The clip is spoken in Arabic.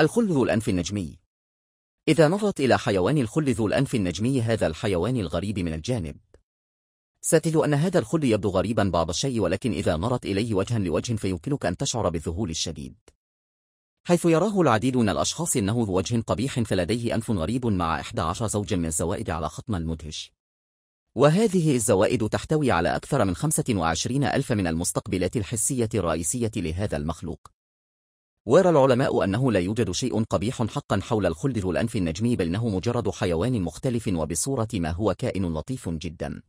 الخل ذو الأنف النجمي. إذا نظرت إلى حيوان الخل ذو الأنف النجمي هذا الحيوان الغريب من الجانب. ستجد أن هذا الخل يبدو غريبا بعض الشيء ولكن إذا نرت إليه وجها لوجه فيمكنك أن تشعر بالذهول الشديد. حيث يراه العديد من الأشخاص إنه ذو وجه قبيح فلديه أنف غريب مع 11 زوج من الزوائد على خطم المدهش. وهذه الزوائد تحتوي على أكثر من 25 ألف من المستقبلات الحسية الرئيسية لهذا المخلوق. ويرى العلماء أنه لا يوجد شيء قبيح حقا حول الخلد الأنف النجمي بل إنه مجرد حيوان مختلف وبصورة ما هو كائن لطيف جدا.